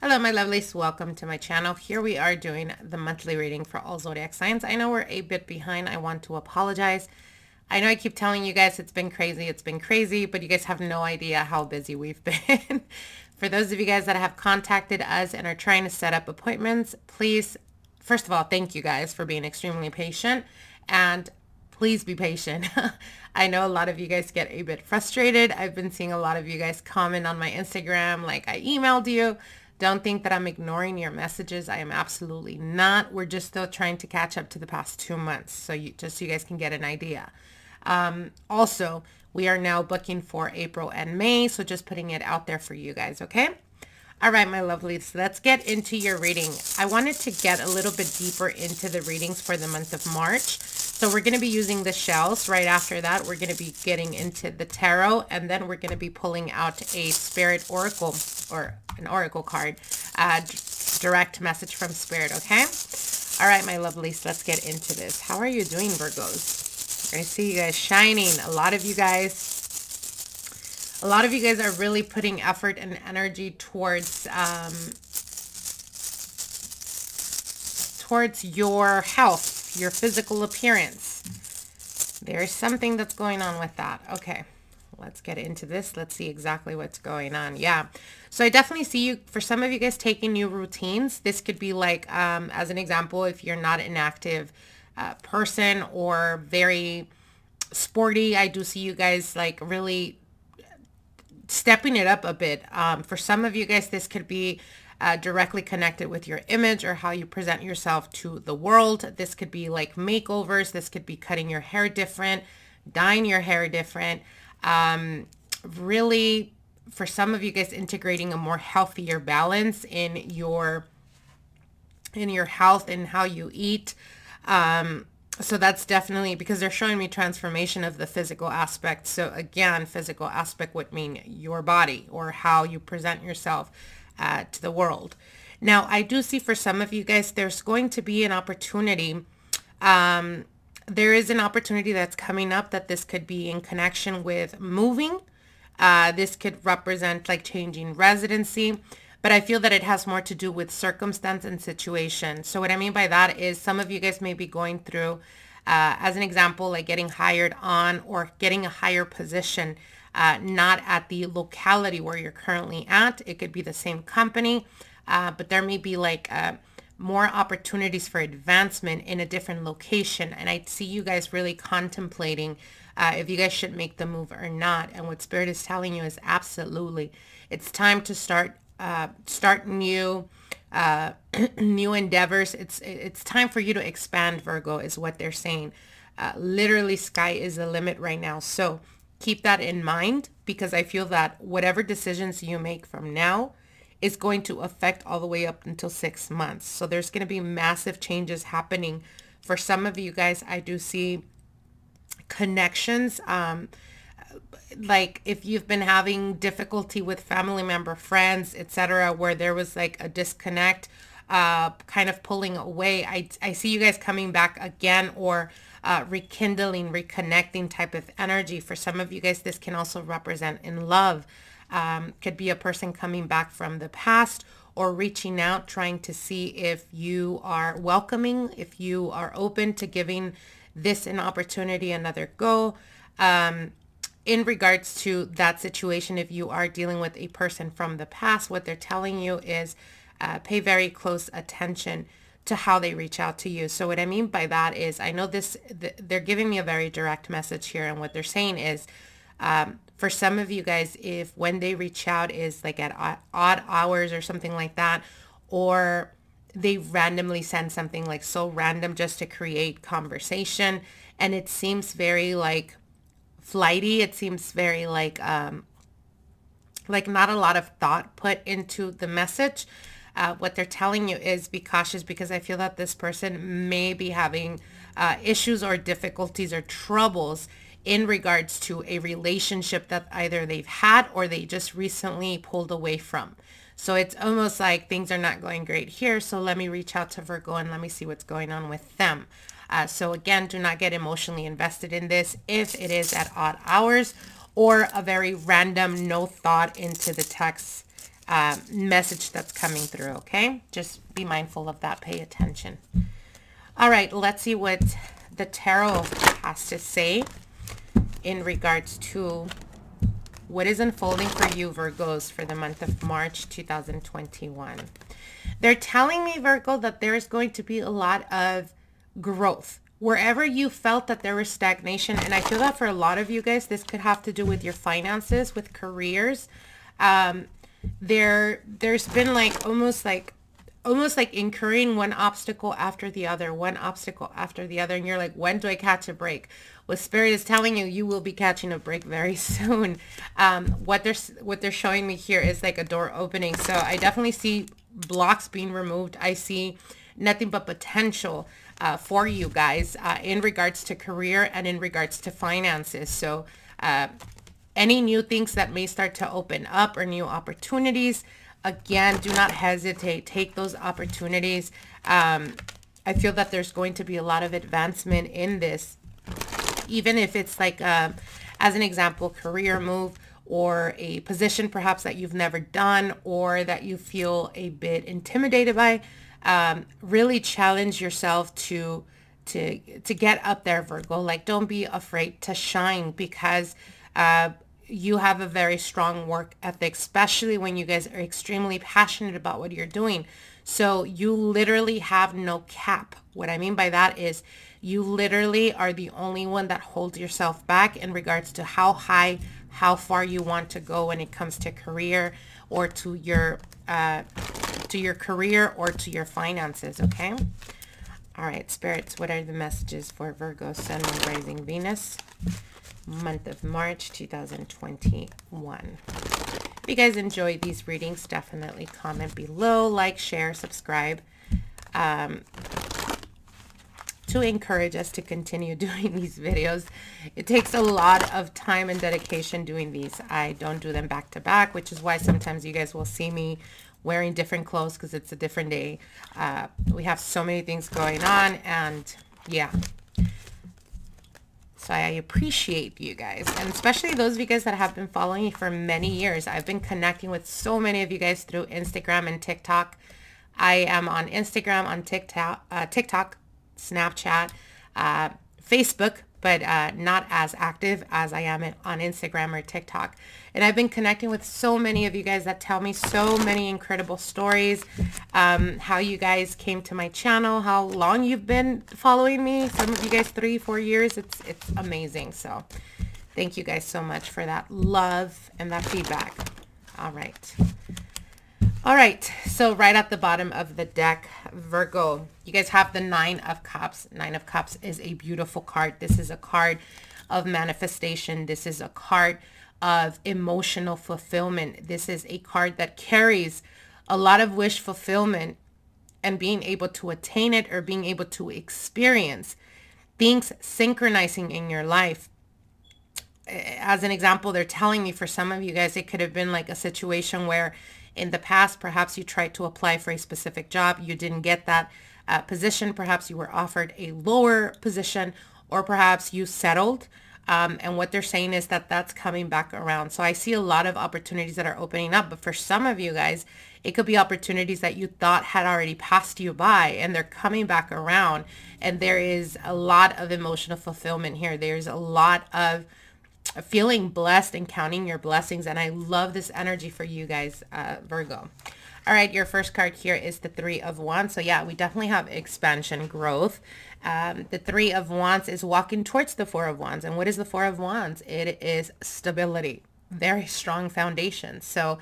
Hello, my lovelies. Welcome to my channel. Here we are doing the monthly reading for all zodiac signs. I know we're a bit behind. I want to apologize. I know I keep telling you guys it's been crazy. It's been crazy, but you guys have no idea how busy we've been. for those of you guys that have contacted us and are trying to set up appointments, please, first of all, thank you guys for being extremely patient and please be patient. I know a lot of you guys get a bit frustrated. I've been seeing a lot of you guys comment on my Instagram like I emailed you. Don't think that I'm ignoring your messages. I am absolutely not. We're just still trying to catch up to the past two months. So you, just so you guys can get an idea. Um, also, we are now booking for April and May. So just putting it out there for you guys. Okay. All right, my lovelies, let's get into your reading. I wanted to get a little bit deeper into the readings for the month of March. So we're going to be using the shells. Right after that, we're going to be getting into the tarot, and then we're going to be pulling out a spirit oracle or an oracle card, uh, direct message from spirit, okay? All right, my lovelies, let's get into this. How are you doing, Virgos? I see you guys shining. A lot of you guys a lot of you guys are really putting effort and energy towards um, towards your health, your physical appearance. There's something that's going on with that. Okay, let's get into this. Let's see exactly what's going on. Yeah, so I definitely see you, for some of you guys taking new routines. This could be like, um, as an example, if you're not an active uh, person or very sporty, I do see you guys like really stepping it up a bit. Um, for some of you guys, this could be uh, directly connected with your image or how you present yourself to the world. This could be like makeovers. This could be cutting your hair different, dyeing your hair different. Um, really, for some of you guys, integrating a more healthier balance in your in your health and how you eat. Um, so that's definitely because they're showing me transformation of the physical aspect. So again, physical aspect would mean your body or how you present yourself uh, to the world. Now, I do see for some of you guys, there's going to be an opportunity. Um, there is an opportunity that's coming up that this could be in connection with moving. Uh, this could represent like changing residency but I feel that it has more to do with circumstance and situation. So what I mean by that is some of you guys may be going through, uh, as an example, like getting hired on or getting a higher position, uh, not at the locality where you're currently at. It could be the same company, uh, but there may be like uh, more opportunities for advancement in a different location. And I see you guys really contemplating uh, if you guys should make the move or not. And what Spirit is telling you is absolutely, it's time to start uh, start new new endeavors. It's it's time for you to expand, Virgo, is what they're saying. Literally, sky is the limit right now. So keep that in mind because I feel that whatever decisions you make from now is going to affect all the way up until six months. So there's going to be massive changes happening. For some of you guys, I do see connections. Um, like if you've been having difficulty with family member, friends, etc., where there was like a disconnect, uh, kind of pulling away, I, I see you guys coming back again or uh, rekindling, reconnecting type of energy. For some of you guys, this can also represent in love. Um, could be a person coming back from the past or reaching out, trying to see if you are welcoming, if you are open to giving this an opportunity, another go. Um, in regards to that situation, if you are dealing with a person from the past, what they're telling you is uh, pay very close attention to how they reach out to you. So what I mean by that is I know this, th- they're giving me a very direct message here. And what they're saying is um, for some of you guys, if when they reach out is like at odd hours or something like that, or they randomly send something like so random just to create conversation. And it seems very like flighty. It seems very like um, like not a lot of thought put into the message. Uh, what they're telling you is be cautious because I feel that this person may be having uh, issues or difficulties or troubles in regards to a relationship that either they've had or they just recently pulled away from. So it's almost like things are not going great here. So let me reach out to Virgo and let me see what's going on with them. Uh, so again, do not get emotionally invested in this if it is at odd hours or a very random no thought into the text uh, message that's coming through, okay? Just be mindful of that. Pay attention. All right, let's see what the tarot has to say in regards to what is unfolding for you, Virgos, for the month of March 2021. They're telling me, Virgo, that there is going to be a lot of growth. Wherever you felt that there was stagnation, and I feel that for a lot of you guys, this could have to do with your finances, with careers. Um, there, there's been like almost like almost like incurring one obstacle after the other, one obstacle after the other. And you're like, when do I catch a break? What Spirit is telling you, you will be catching a break very soon. Um, what they're, what they're showing me here is like a door opening. So I definitely see blocks being removed. I see nothing but potential uh, for you guys uh, in regards to career and in regards to finances. So uh, any new things that may start to open up or new opportunities, again, do not hesitate. Take those opportunities. Um, I feel that there's going to be a lot of advancement in this, even if it's like, uh, as an example, career move or a position perhaps that you've never done or that you feel a bit intimidated by. Um, really challenge yourself to to to get up there, Virgo. Like, don't be afraid to shine because uh, you have a very strong work ethic, especially when you guys are extremely passionate about what you're doing. So you literally have no cap. What I mean by that is you literally are the only one that holds yourself back in regards to how high, how far you want to go when it comes to career or to your uh, to your career or to your finances. Okay. All right, spirits. What are the messages for Virgo, Sun, and Rising Venus? Month of March 2021. If you guys enjoyed these readings, definitely comment below, like, share, subscribe um, to encourage us to continue doing these videos. It takes a lot of time and dedication doing these. I don't do them back to back, which is why sometimes you guys will see me wearing different clothes because it's a different day. Uh, we have so many things going on and yeah, so I appreciate you guys and especially those of you guys that have been following me for many years. I've been connecting with so many of you guys through Instagram and TikTok. I am on Instagram, on TikTok, uh, TikTok, Snapchat, uh, Facebook, but uh, not as active as I am on Instagram or TikTok. And I've been connecting with so many of you guys that tell me so many incredible stories, um, how you guys came to my channel, how long you've been following me. Some of you guys three, four years. It's, it's amazing. So thank you guys so much for that love and that feedback. All right. All right, so right at the bottom of the deck, Virgo, you guys have the Nine of Cups. Nine of Cups is a beautiful card. This is a card of manifestation. This is a card of emotional fulfillment. This is a card that carries a lot of wish fulfillment and being able to attain it or being able to experience things synchronizing in your life. Eh, as an example, they're telling me for some of you guys, it could have been like a situation where in the past, perhaps you tried to apply for a specific job, you didn't get that uh, position, perhaps you were offered a lower position, or perhaps you settled. Um, and what they're saying is that that's coming back around. So I see a lot of opportunities that are opening up. But for some of you guys, it could be opportunities that you thought had already passed you by and they're coming back around. And there is a lot of emotional fulfillment here. There's a lot of feeling blessed and counting your blessings. And I love this energy for you guys, uh, Virgo. All right, your first card here is the Three of Wands. So yeah, we definitely have expansion, growth. Um, the Three of Wands is walking towards the Four of Wands. And what is the Four of Wands? It is stability, very strong foundation. So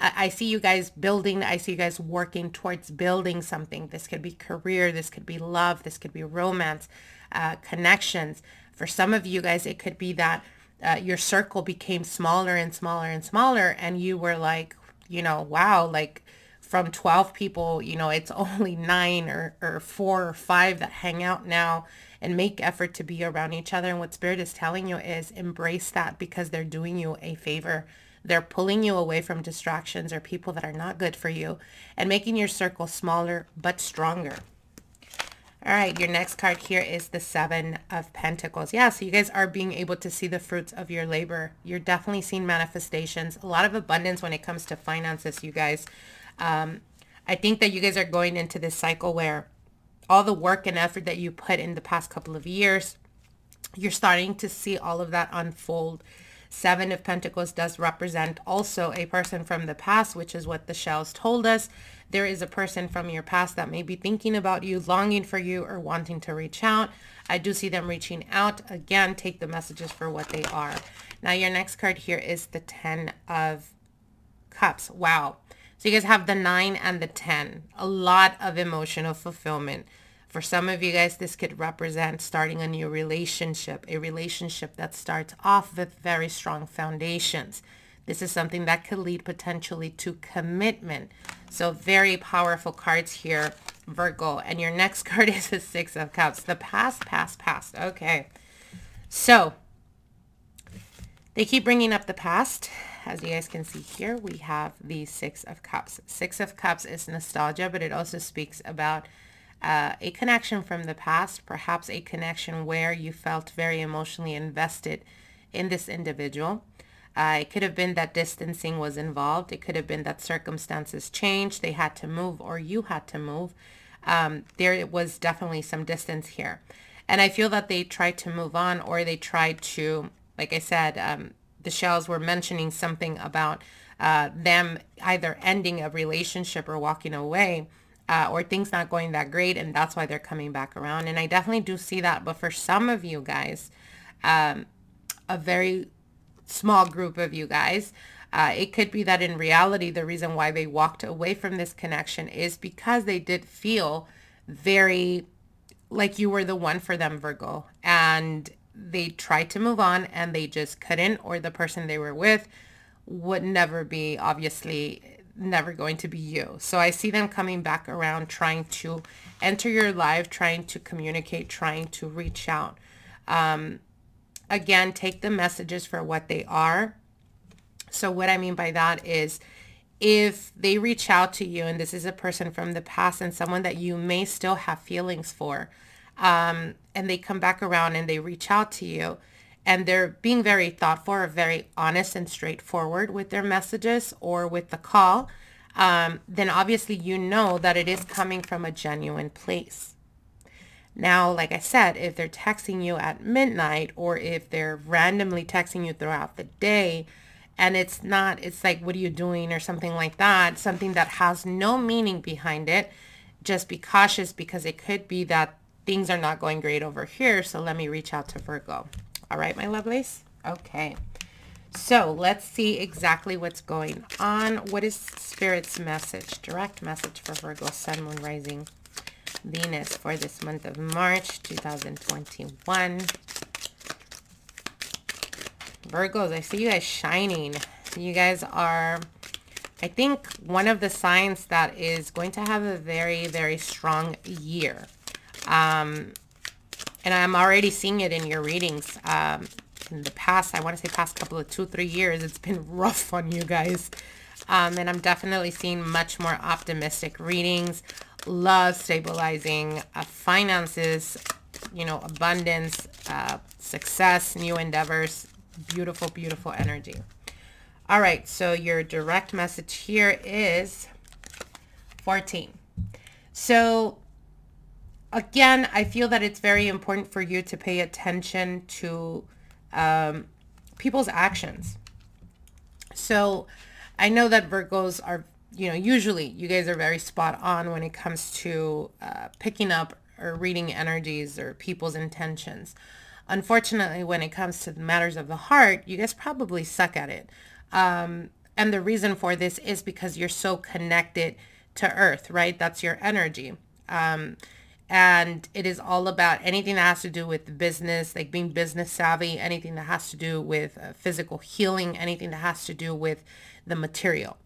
I, see you guys building, I see you guys working towards building something. This could be career, this could be love, this could be romance, uh, connections. For some of you guys, it could be that uh, your circle became smaller and smaller and smaller and you were like you know wow like from 12 people you know it's only nine or, or four or five that hang out now and make effort to be around each other. And what spirit is telling you is embrace that because they're doing you a favor. They're pulling you away from distractions or people that are not good for you and making your circle smaller but stronger All right, your next card here is the Seven of Pentacles. Yeah, so you guys are being able to see the fruits of your labor. You're definitely seeing manifestations, a lot of abundance when it comes to finances, you guys. Um, I think that you guys are going into this cycle where all the work and effort that you put in the past couple of years, you're starting to see all of that unfold. Seven of Pentacles does represent also a person from the past, which is what the shells told us there is a person from your past that may be thinking about you, longing for you, or wanting to reach out. I do see them reaching out. Again, take the messages for what they are. Now, your next card here is the 10 of Cups. Wow. So you guys have the 9 and the 10. A lot of emotional fulfillment. For some of you guys, this could represent starting a new relationship, a relationship that starts off with very strong foundations. This is something that could lead potentially to commitment. So very powerful cards here, Virgo. And your next card is the Six of Cups. The past, past, past. Okay. So they keep bringing up the past. As you guys can see here, we have the Six of Cups. Six of Cups is nostalgia, but it also speaks about uh, a connection from the past, perhaps a connection where you felt very emotionally invested in this individual. Uh, it could have been that distancing was involved. It could have been that circumstances changed. They had to move or you had to move. Um, there was definitely some distance here. And I feel that they tried to move on or they tried to, like I said, um, the shells were mentioning something about uh, them either ending a relationship or walking away uh, or things not going that great. And that's why they're coming back around. And I definitely do see that. But for some of you guys, um, a very small group of you guys. Uh, it could be that in reality, the reason why they walked away from this connection is because they did feel very like you were the one for them, Virgo. And they tried to move on and they just couldn't, or the person they were with would never be, obviously, never going to be you. So I see them coming back around, trying to enter your life, trying to communicate, trying to reach out. Um, Again, take the messages for what they are. So what I mean by that is if they reach out to you and this is a person from the past and someone that you may still have feelings for, um, and they come back around and they reach out to you and they're being very thoughtful or very honest and straightforward with their messages or with the call, um, then obviously you know that it is coming from a genuine place. Now, like I said, if they're texting you at midnight or if they're randomly texting you throughout the day and it's not, it's like, what are you doing or something like that, something that has no meaning behind it, just be cautious because it could be that things are not going great over here. So let me reach out to Virgo. All right, my lovelies? Okay. So let's see exactly what's going on. What is Spirit's message? Direct message for Virgo, Sun, Moon, Rising. Venus for this month of March 2021. Virgos, I see you guys shining. You guys are, I think, one of the signs that is going to have a very, very strong year. Um, and I'm already seeing it in your readings. Um, in the past, I want to say past couple of two, three years, it's been rough on you guys. Um, and I'm definitely seeing much more optimistic readings, love stabilizing, uh, finances, you know, abundance, uh, success, new endeavors, beautiful, beautiful energy. All right, so your direct message here is 14. So again, I feel that it's very important for you to pay attention to um, people's actions. So I know that Virgos are you know, usually you guys are very spot on when it comes to uh, picking up or reading energies or people's intentions. Unfortunately, when it comes to the matters of the heart, you guys probably suck at it. Um, and the reason for this is because you're so connected to earth, right? That's your energy. Um, and it is all about anything that has to do with business, like being business savvy, anything that has to do with uh, physical healing, anything that has to do with the material.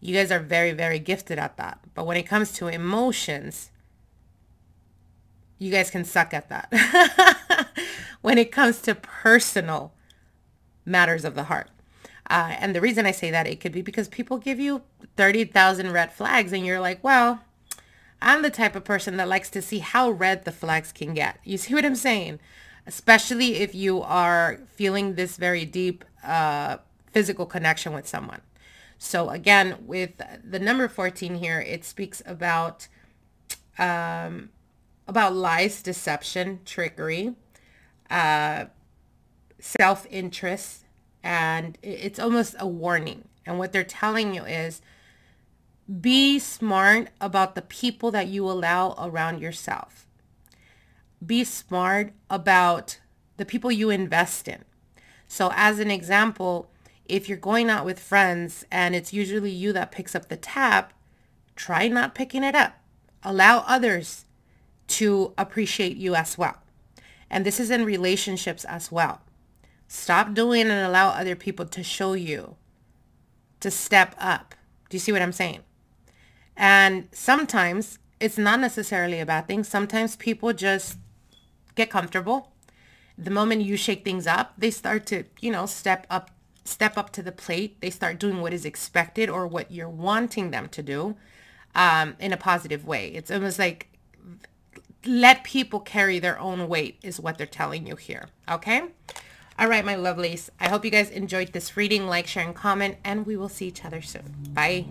You guys are very, very gifted at that. But when it comes to emotions, you guys can suck at that. when it comes to personal matters of the heart. Uh, and the reason I say that, it could be because people give you 30,000 red flags and you're like, well, I'm the type of person that likes to see how red the flags can get. You see what I'm saying? Especially if you are feeling this very deep uh, physical connection with someone. So again, with the number 14 here, it speaks about um, about lies, deception, trickery, uh, self-interest, and it's almost a warning. And what they're telling you is be smart about the people that you allow around yourself. Be smart about the people you invest in. So as an example, if you're going out with friends and it's usually you that picks up the tab, try not picking it up. Allow others to appreciate you as well. And this is in relationships as well. Stop doing and allow other people to show you to step up. Do you see what I'm saying? And sometimes it's not necessarily a bad thing. Sometimes people just get comfortable. The moment you shake things up, they start to, you know, step up step up to the plate. They start doing what is expected or what you're wanting them to do um, in a positive way. It's almost like let people carry their own weight is what they're telling you here. Okay? All right, my lovelies. I hope you guys enjoyed this reading. Like, share, and comment, and we will see each other soon. Bye.